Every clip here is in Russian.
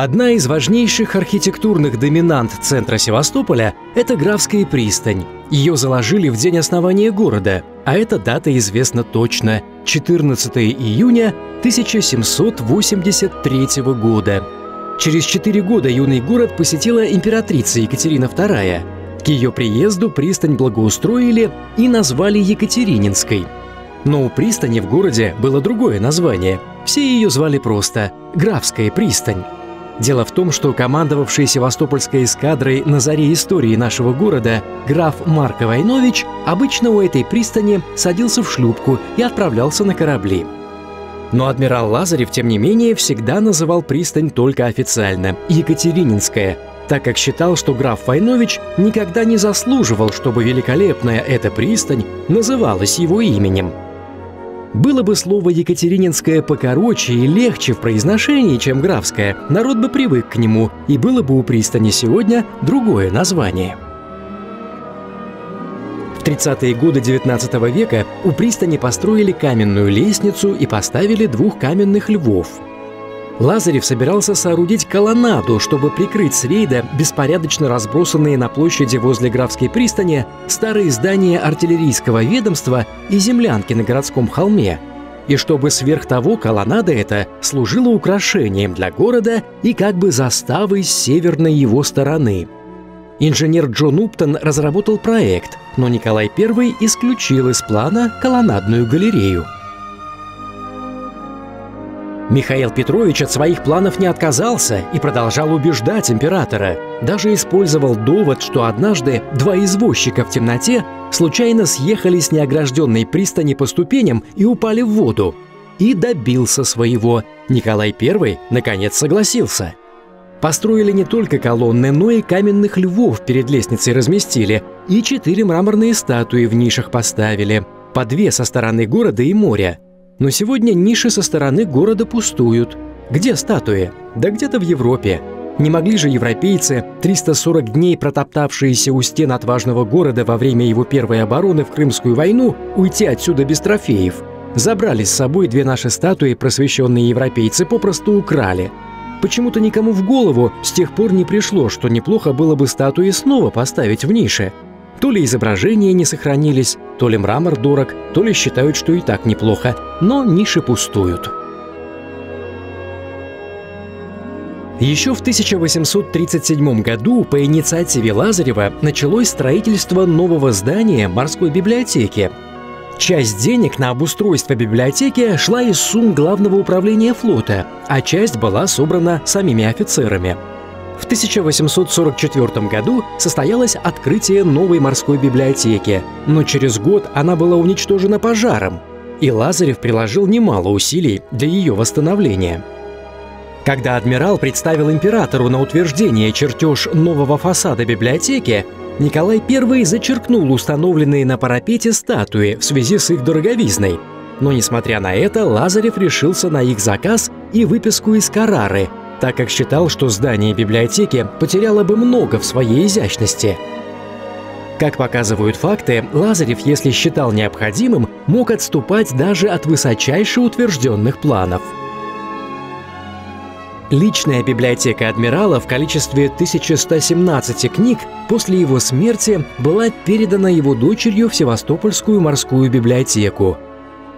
Одна из важнейших архитектурных доминант центра Севастополя – это Графская пристань. Ее заложили в день основания города, а эта дата известна точно – 14 июня 1783 года. Через четыре года юный город посетила императрица Екатерина II. К ее приезду пристань благоустроили и назвали Екатерининской. Но у пристани в городе было другое название. Все ее звали просто «Графская пристань». Дело в том, что командовавший Севастопольской эскадрой на заре истории нашего города граф Марко Войнович обычно у этой пристани садился в шлюпку и отправлялся на корабли. Но адмирал Лазарев, тем не менее, всегда называл пристань только официально – Екатерининская, так как считал, что граф Войнович никогда не заслуживал, чтобы великолепная эта пристань называлась его именем – было бы слово «екатерининское» покороче и легче в произношении, чем «графское», народ бы привык к нему, и было бы у пристани сегодня другое название. В 30-е годы XIX века у пристани построили каменную лестницу и поставили двух каменных львов – Лазарев собирался соорудить колоннаду, чтобы прикрыть с рейда беспорядочно разбросанные на площади возле Графской пристани старые здания артиллерийского ведомства и землянки на городском холме, и чтобы сверх того колоннада эта служила украшением для города и как бы заставой с северной его стороны. Инженер Джон Уптон разработал проект, но Николай I исключил из плана колоннадную галерею – Михаил Петрович от своих планов не отказался и продолжал убеждать императора. Даже использовал довод, что однажды два извозчика в темноте случайно съехали с неогражденной пристани по ступеням и упали в воду. И добился своего. Николай I наконец согласился. Построили не только колонны, но и каменных львов перед лестницей разместили, и четыре мраморные статуи в нишах поставили, по две со стороны города и моря – но сегодня ниши со стороны города пустуют. Где статуи? Да где-то в Европе. Не могли же европейцы, 340 дней протоптавшиеся у стен отважного города во время его первой обороны в Крымскую войну, уйти отсюда без трофеев. Забрали с собой две наши статуи, просвещенные европейцы попросту украли. Почему-то никому в голову с тех пор не пришло, что неплохо было бы статуи снова поставить в нише – то ли изображения не сохранились, то ли мрамор дорог, то ли считают, что и так неплохо, но ниши пустуют. Еще в 1837 году по инициативе Лазарева началось строительство нового здания морской библиотеки. Часть денег на обустройство библиотеки шла из сумм Главного управления флота, а часть была собрана самими офицерами – в 1844 году состоялось открытие новой морской библиотеки, но через год она была уничтожена пожаром, и Лазарев приложил немало усилий для ее восстановления. Когда адмирал представил императору на утверждение чертеж нового фасада библиотеки, Николай I зачеркнул установленные на парапете статуи в связи с их дороговизной. Но, несмотря на это, Лазарев решился на их заказ и выписку из Карары, так как считал, что здание библиотеки потеряло бы много в своей изящности. Как показывают факты, Лазарев, если считал необходимым, мог отступать даже от высочайше утвержденных планов. Личная библиотека адмирала в количестве 1117 книг после его смерти была передана его дочерью в Севастопольскую морскую библиотеку.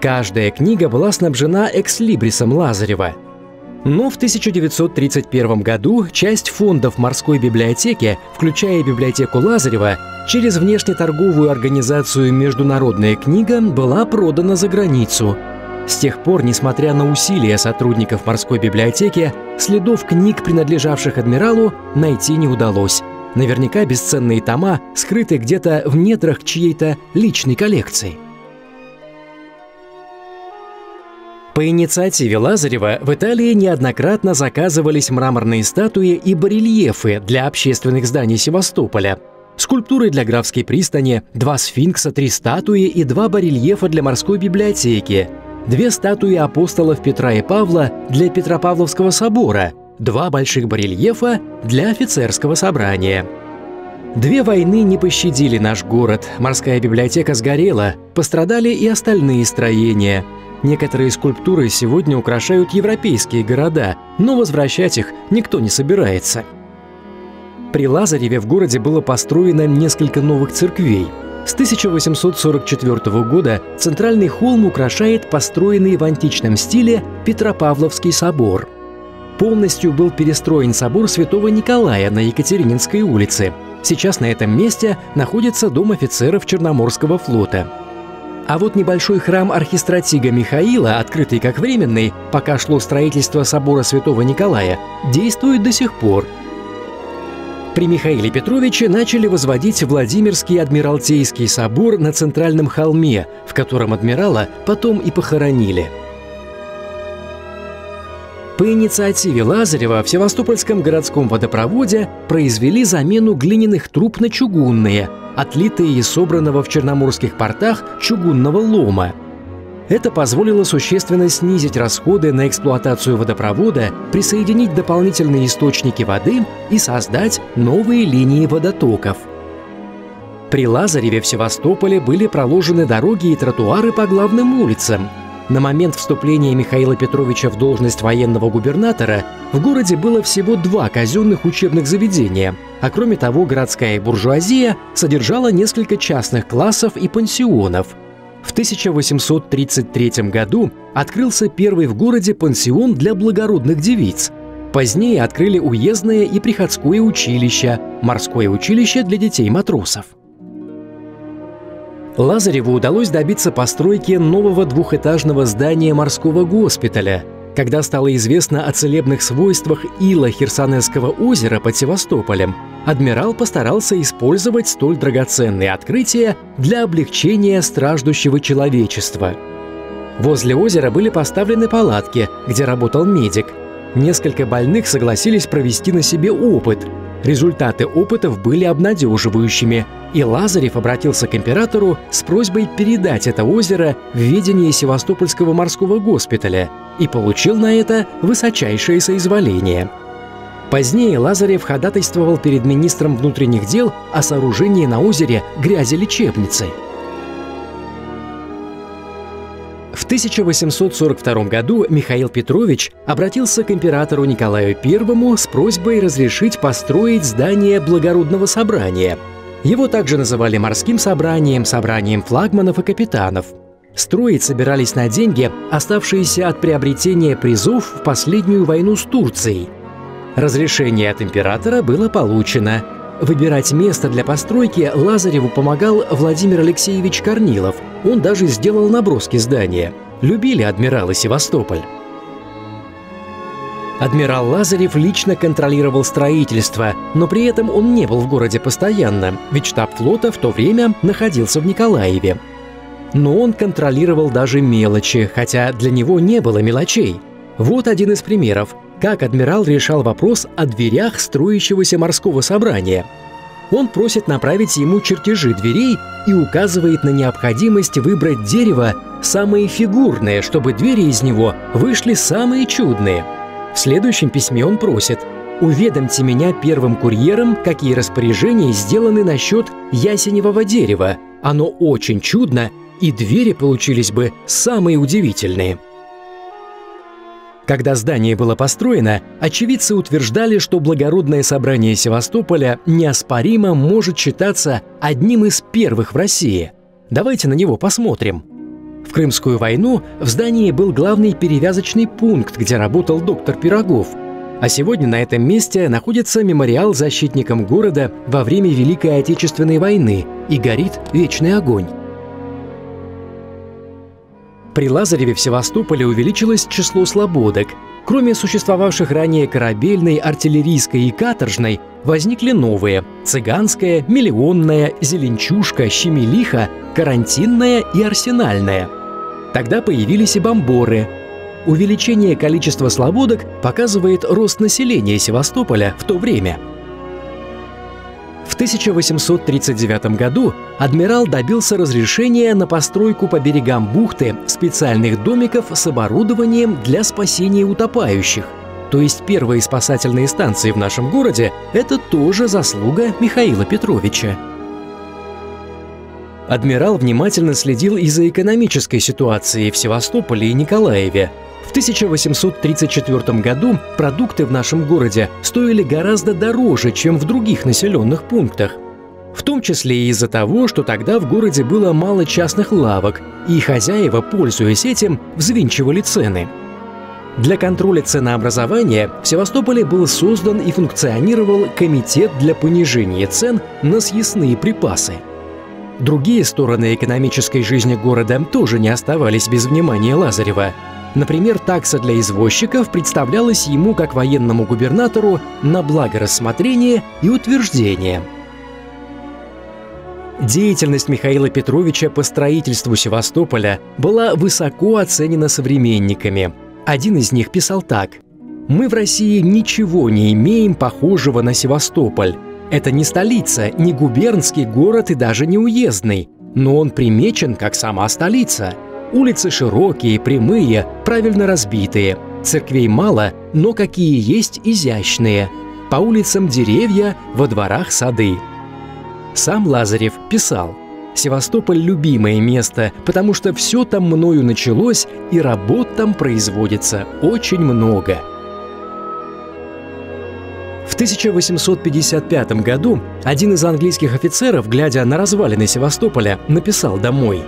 Каждая книга была снабжена экслибрисом Лазарева – но в 1931 году часть фондов морской библиотеки, включая библиотеку Лазарева, через внешнеторговую организацию «Международная книга» была продана за границу. С тех пор, несмотря на усилия сотрудников морской библиотеки, следов книг, принадлежавших адмиралу, найти не удалось. Наверняка бесценные тома скрыты где-то в недрах чьей-то личной коллекции – По инициативе Лазарева в Италии неоднократно заказывались мраморные статуи и барельефы для общественных зданий Севастополя. Скульптуры для графской пристани, два сфинкса, три статуи и два барельефа для морской библиотеки, две статуи апостолов Петра и Павла для Петропавловского собора, два больших барельефа для офицерского собрания. Две войны не пощадили наш город, морская библиотека сгорела, пострадали и остальные строения – Некоторые скульптуры сегодня украшают европейские города, но возвращать их никто не собирается. При Лазареве в городе было построено несколько новых церквей. С 1844 года центральный холм украшает построенный в античном стиле Петропавловский собор. Полностью был перестроен собор Святого Николая на Екатерининской улице. Сейчас на этом месте находится дом офицеров Черноморского флота. А вот небольшой храм архистратига Михаила, открытый как временный, пока шло строительство собора Святого Николая, действует до сих пор – при Михаиле Петровиче начали возводить Владимирский Адмиралтейский собор на Центральном холме, в котором адмирала потом и похоронили. По инициативе Лазарева в Севастопольском городском водопроводе произвели замену глиняных труб на чугунные, отлитые из собранного в черноморских портах чугунного лома – это позволило существенно снизить расходы на эксплуатацию водопровода, присоединить дополнительные источники воды и создать новые линии водотоков. При Лазареве в Севастополе были проложены дороги и тротуары по главным улицам. На момент вступления Михаила Петровича в должность военного губернатора в городе было всего два казенных учебных заведения, а кроме того городская буржуазия содержала несколько частных классов и пансионов – в 1833 году открылся первый в городе пансион для благородных девиц. Позднее открыли уездное и приходское училище, морское училище для детей-матросов. Лазареву удалось добиться постройки нового двухэтажного здания морского госпиталя – когда стало известно о целебных свойствах ила Херсонесского озера под Севастополем, адмирал постарался использовать столь драгоценные открытия для облегчения страждущего человечества. Возле озера были поставлены палатки, где работал медик. Несколько больных согласились провести на себе опыт. Результаты опытов были обнадеживающими, и Лазарев обратился к императору с просьбой передать это озеро в ведение Севастопольского морского госпиталя и получил на это высочайшее соизволение. Позднее Лазарев ходатайствовал перед министром внутренних дел о сооружении на озере грязи-лечебницы. В 1842 году Михаил Петрович обратился к императору Николаю I с просьбой разрешить построить здание благородного собрания – его также называли морским собранием, собранием флагманов и капитанов. Строить собирались на деньги, оставшиеся от приобретения призов в последнюю войну с Турцией. Разрешение от императора было получено. Выбирать место для постройки Лазареву помогал Владимир Алексеевич Корнилов. Он даже сделал наброски здания. Любили адмиралы Севастополь. Адмирал Лазарев лично контролировал строительство, но при этом он не был в городе постоянно, ведь штаб флота в то время находился в Николаеве. Но он контролировал даже мелочи, хотя для него не было мелочей. Вот один из примеров, как адмирал решал вопрос о дверях строящегося морского собрания. Он просит направить ему чертежи дверей и указывает на необходимость выбрать дерево самое фигурное, чтобы двери из него вышли самые чудные – в следующем письме он просит «Уведомьте меня первым курьером, какие распоряжения сделаны насчет ясеневого дерева. Оно очень чудно, и двери получились бы самые удивительные». Когда здание было построено, очевидцы утверждали, что благородное собрание Севастополя неоспоримо может считаться одним из первых в России. Давайте на него посмотрим – в Крымскую войну в здании был главный перевязочный пункт, где работал доктор Пирогов. А сегодня на этом месте находится мемориал защитникам города во время Великой Отечественной войны и горит вечный огонь. При Лазареве в Севастополе увеличилось число слободок. Кроме существовавших ранее корабельной, артиллерийской и каторжной, возникли новые – цыганская, миллионная, зеленчушка, щемелиха, карантинная и арсенальная – Тогда появились и бомборы. Увеличение количества слободок показывает рост населения Севастополя в то время. В 1839 году адмирал добился разрешения на постройку по берегам бухты специальных домиков с оборудованием для спасения утопающих. То есть первые спасательные станции в нашем городе – это тоже заслуга Михаила Петровича. Адмирал внимательно следил и за экономической ситуацией в Севастополе и Николаеве. В 1834 году продукты в нашем городе стоили гораздо дороже, чем в других населенных пунктах. В том числе и из-за того, что тогда в городе было мало частных лавок, и хозяева, пользуясь этим, взвинчивали цены. Для контроля ценообразования в Севастополе был создан и функционировал комитет для понижения цен на съестные припасы – Другие стороны экономической жизни города тоже не оставались без внимания Лазарева. Например, такса для извозчиков представлялась ему как военному губернатору на благо рассмотрения и утверждения. Деятельность Михаила Петровича по строительству Севастополя была высоко оценена современниками. Один из них писал так. «Мы в России ничего не имеем похожего на Севастополь. Это не столица, не губернский город и даже не уездный, но он примечен как сама столица. Улицы широкие, прямые, правильно разбитые. Церквей мало, но какие есть изящные. По улицам деревья, во дворах сады. Сам Лазарев писал «Севастополь – любимое место, потому что все там мною началось, и работ там производится очень много». В 1855 году один из английских офицеров, глядя на развалины Севастополя, написал домой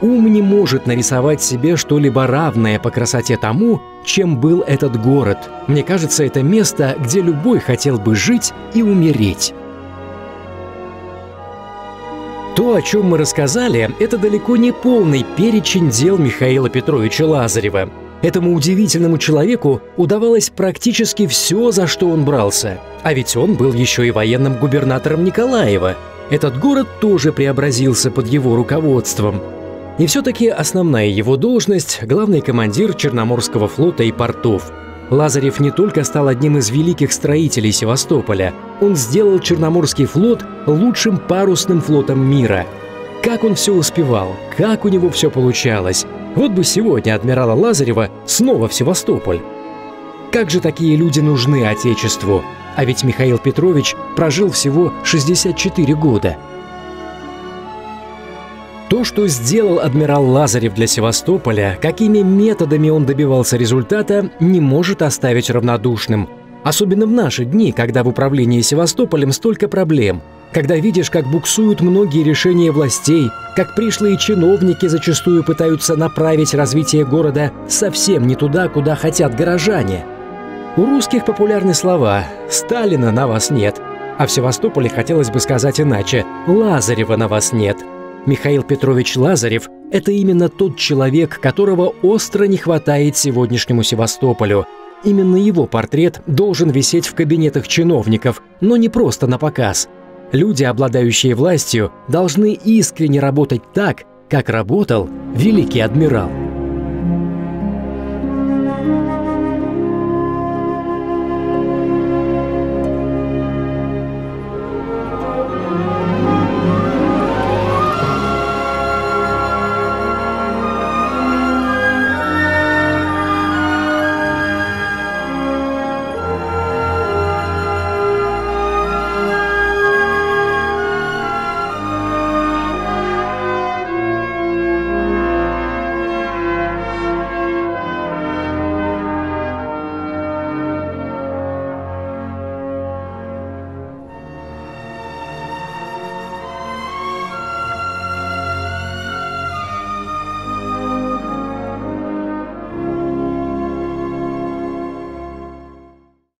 «Ум не может нарисовать себе что-либо равное по красоте тому, чем был этот город. Мне кажется, это место, где любой хотел бы жить и умереть». То, о чем мы рассказали, это далеко не полный перечень дел Михаила Петровича Лазарева. Этому удивительному человеку удавалось практически все, за что он брался. А ведь он был еще и военным губернатором Николаева. Этот город тоже преобразился под его руководством. И все-таки основная его должность – главный командир Черноморского флота и портов. Лазарев не только стал одним из великих строителей Севастополя, он сделал Черноморский флот лучшим парусным флотом мира. Как он все успевал, как у него все получалось – вот бы сегодня адмирала Лазарева снова в Севастополь. Как же такие люди нужны Отечеству? А ведь Михаил Петрович прожил всего 64 года. То, что сделал адмирал Лазарев для Севастополя, какими методами он добивался результата, не может оставить равнодушным. Особенно в наши дни, когда в управлении Севастополем столько проблем – когда видишь, как буксуют многие решения властей, как пришлые чиновники зачастую пытаются направить развитие города совсем не туда, куда хотят горожане. У русских популярны слова «Сталина на вас нет», а в Севастополе хотелось бы сказать иначе «Лазарева на вас нет». Михаил Петрович Лазарев – это именно тот человек, которого остро не хватает сегодняшнему Севастополю. Именно его портрет должен висеть в кабинетах чиновников, но не просто на показ – Люди, обладающие властью, должны искренне работать так, как работал великий адмирал.